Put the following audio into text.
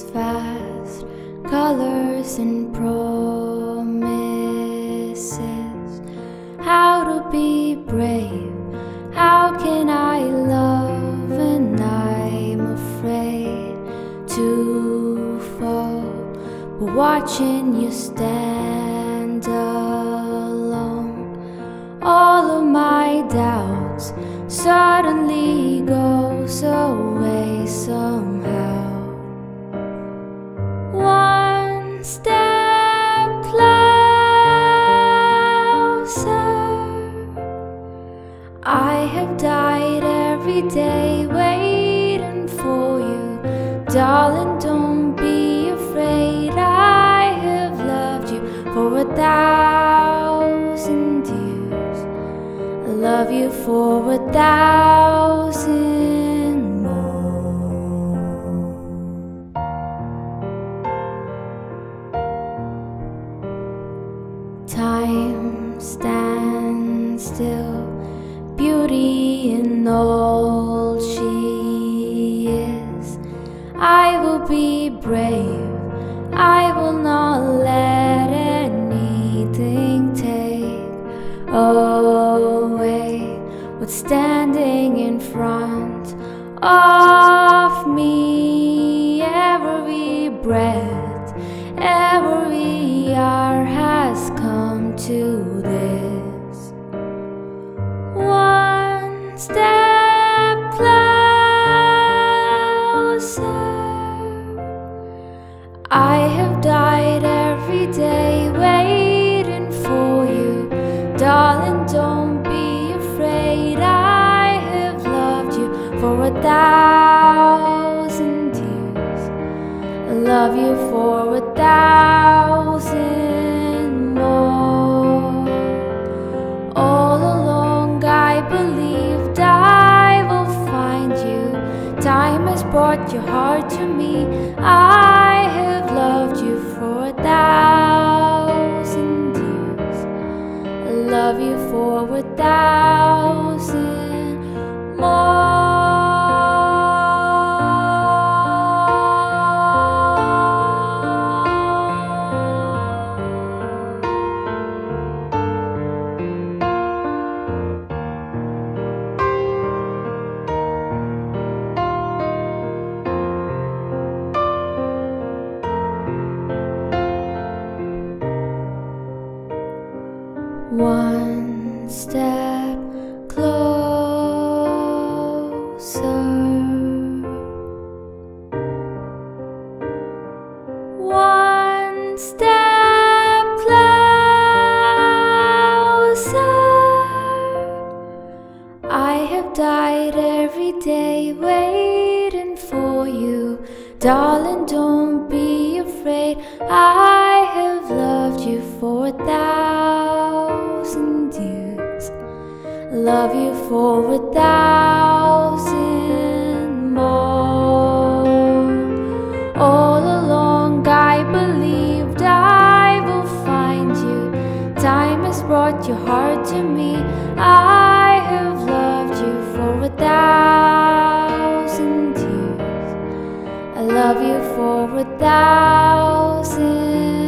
fast, colors and promises. How to be brave, how can I love? And I'm afraid to fall, but watching you stand alone, all of my doubts suddenly go so day waiting for you. Darling, don't be afraid. I have loved you for a thousand years. I love you for a thousand more. Time stands still, beauty in all be brave, I will not let anything take away what's standing in front of me. Every breath, every hour has come to this. One step for a thousand years. I love you for a thousand more. All along, I believed I will find you. Time has brought your heart to me. I have loved you for a thousand years. I love you for a thousand more. One step closer. One step closer. I have died every day waiting for you. Darling, don't be afraid. I have loved you for a Love you for a thousand more. All along, I believed I will find you. Time has brought your heart to me. I have loved you for a thousand years. I love you for a thousand.